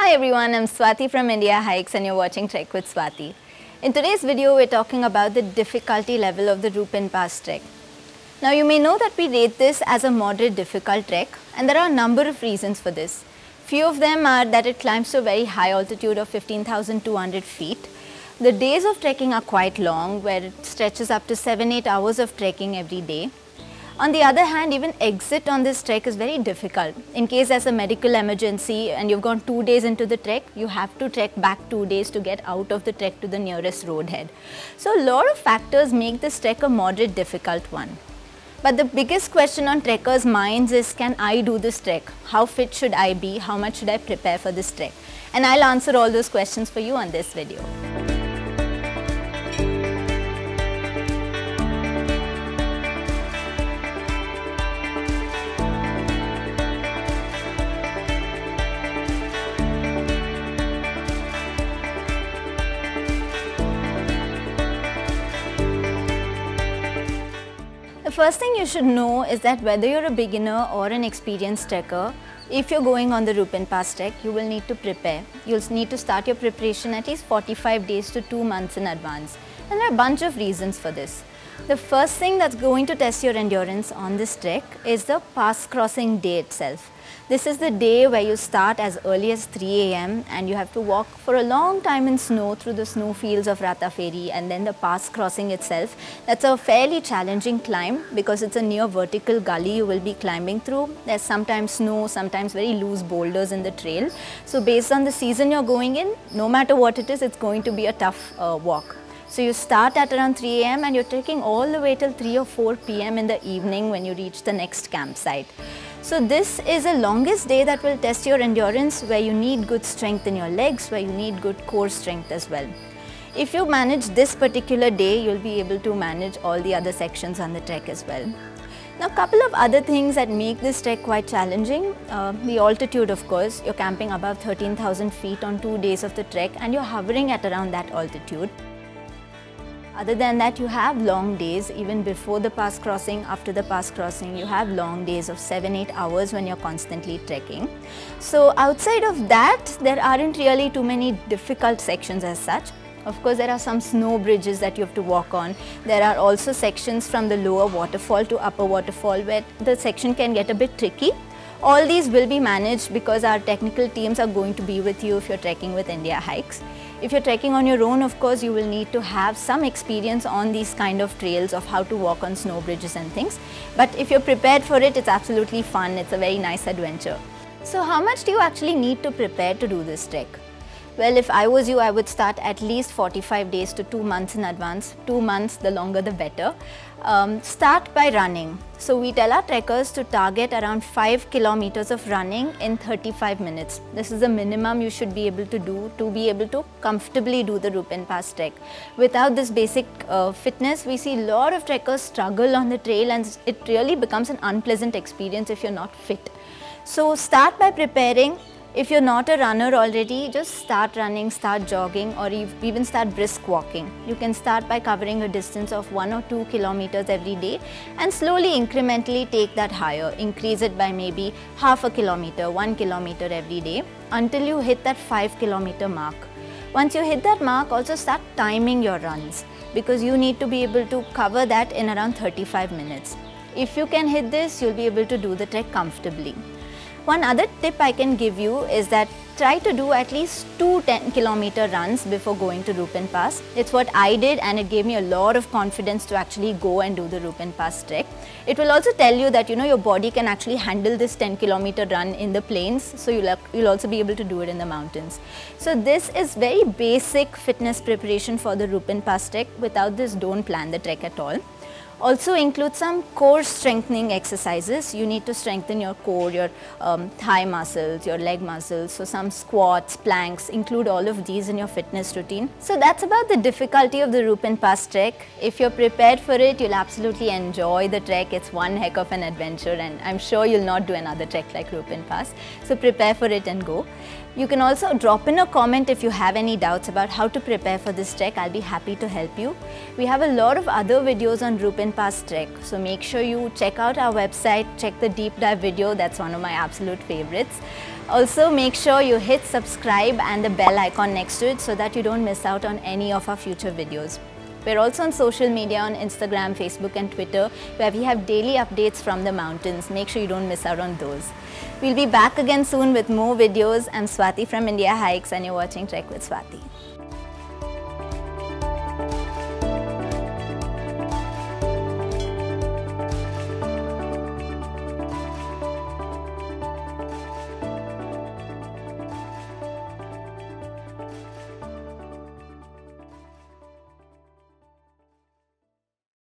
Hi everyone, I'm Swathi from Indiahikes and you're watching Trek with Swathi. In today's video, we're talking about the difficulty level of the Rupin Pass trek. Now you may know that we rate this as a moderate difficult trek and there are a number of reasons for this. Few of them are that it climbs to a very high altitude of 15,200 feet. The days of trekking are quite long where it stretches up to 7-8 hours of trekking every day. On the other hand, even exit on this trek is very difficult. In case there's a medical emergency and you've gone two days into the trek, you have to trek back two days to get out of the trek to the nearest roadhead. So a lot of factors make this trek a moderate difficult one. But the biggest question on trekkers' minds is can I do this trek? How fit should I be? How much should I prepare for this trek? And I'll answer all those questions for you on this video. The first thing you should know is that whether you're a beginner or an experienced trekker, if you're going on the Rupin Pass trek, you will need to prepare. You'll need to start your preparation at least 45 days to 2 months in advance. And there are a bunch of reasons for this. The first thing that's going to test your endurance on this trek is the pass crossing day itself. This is the day where you start as early as 3 a.m. and you have to walk for a long time in snow through the snow fields of Rataferi and then the pass crossing itself. That's a fairly challenging climb because it's a near vertical gully you will be climbing through. There's sometimes snow, sometimes very loose boulders in the trail. So based on the season you're going in, no matter what it is, it's going to be a tough uh, walk. So you start at around 3 am and you're trekking all the way till 3 or 4 pm in the evening when you reach the next campsite. So this is the longest day that will test your endurance where you need good strength in your legs, where you need good core strength as well. If you manage this particular day, you'll be able to manage all the other sections on the trek as well. Now, a couple of other things that make this trek quite challenging. Uh, the altitude, of course, you're camping above 13,000 feet on two days of the trek and you're hovering at around that altitude. Other than that, you have long days even before the pass crossing, after the pass crossing, you have long days of 7-8 hours when you're constantly trekking. So outside of that, there aren't really too many difficult sections as such. Of course, there are some snow bridges that you have to walk on. There are also sections from the lower waterfall to upper waterfall where the section can get a bit tricky. All these will be managed because our technical teams are going to be with you if you're trekking with Indiahikes. If you're trekking on your own, of course, you will need to have some experience on these kind of trails of how to walk on snow bridges and things. But if you're prepared for it, it's absolutely fun. It's a very nice adventure. So how much do you actually need to prepare to do this trek? Well, if I was you, I would start at least 45 days to 2 months in advance. 2 months, the longer the better. Um, start by running. So we tell our trekkers to target around 5 kilometers of running in 35 minutes. This is the minimum you should be able to do to be able to comfortably do the Rupin Pass trek. Without this basic uh, fitness, we see a lot of trekkers struggle on the trail and it really becomes an unpleasant experience if you're not fit. So start by preparing if you're not a runner already, just start running, start jogging or even start brisk walking. You can start by covering a distance of 1 or 2 kilometers every day and slowly incrementally take that higher. Increase it by maybe half a kilometer, 1 kilometer every day until you hit that 5 kilometer mark. Once you hit that mark, also start timing your runs because you need to be able to cover that in around 35 minutes. If you can hit this, you'll be able to do the trek comfortably. One other tip I can give you is that try to do at least two 10 kilometer runs before going to Rupin Pass. It's what I did and it gave me a lot of confidence to actually go and do the Rupin Pass trek. It will also tell you that you know your body can actually handle this 10 kilometer run in the plains so you'll, you'll also be able to do it in the mountains. So this is very basic fitness preparation for the Rupin Pass trek. Without this don't plan the trek at all. Also include some core strengthening exercises. You need to strengthen your core, your um, thigh muscles, your leg muscles. So some squats, planks, include all of these in your fitness routine. So that's about the difficulty of the Rupin Pass trek. If you're prepared for it, you'll absolutely enjoy the trek. It's one heck of an adventure and I'm sure you'll not do another trek like Rupin Pass. So prepare for it and go. You can also drop in a comment if you have any doubts about how to prepare for this trek. I'll be happy to help you. We have a lot of other videos on Rupin Pass trek. So make sure you check out our website, check the deep dive video. That's one of my absolute favorites. Also make sure you hit subscribe and the bell icon next to it so that you don't miss out on any of our future videos. We're also on social media on Instagram, Facebook and Twitter where we have daily updates from the mountains. Make sure you don't miss out on those. We'll be back again soon with more videos. I'm Swathi from Indiahikes and you're watching Trek with Swathi.